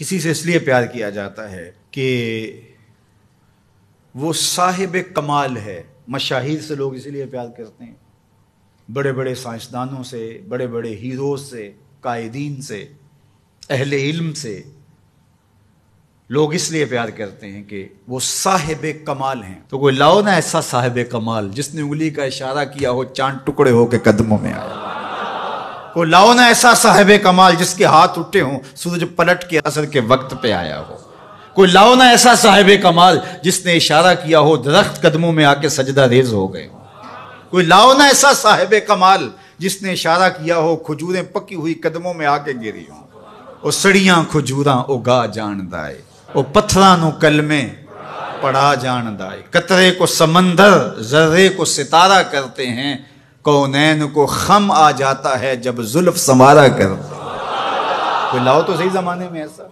किसी से इसलिए प्यार किया जाता है कि वो साहिब कमाल है मशाहिर से लोग इसलिए प्यार करते हैं। बड़े बड़े साइंसदानों से बड़े बड़े हीरोज से, कायदीन से, अहले इल्म से लोग इसलिए प्यार करते हैं कि वो साहिब कमाल हैं। तो कोई लाओ ना ऐसा साहिब कमाल जिसने उंगली का इशारा किया हो, चाँद टुकड़े हो के कदमों में आया कोई लाओ ना ऐसा साहिब कमाल जिसके हाथ उठे हों सूरज पलट के असर के वक्त पे आया हो कोई लाओ ना ऐसा साहिब कमाल जिसने इशारा किया हो दरख्त कदमों में आके सजदा रेज हो गए कोई लाओ ना ऐसा साहिब कमाल जिसने इशारा किया हो खजूरें पकी हुई कदमों में आके गिरी हो ਉਹ ਸੜੀਆਂ ਖਜੂਰਾਂ ਉਗਾ ਜਾਣਦਾ ਏ ਉਹ ਪੱਥਰਾਂ ਨੂੰ ਕਲਮੇ पढ़ा जानदा है कतरे को समंदर जर्रे को सितारा करते हैं कौनैन को खम आ जाता है जब जुल्फ संवारा कर। कोई लाओ तो सही जमाने में ऐसा।